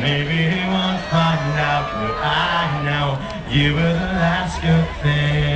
Maybe he won't find out, but I know you were the last good thing.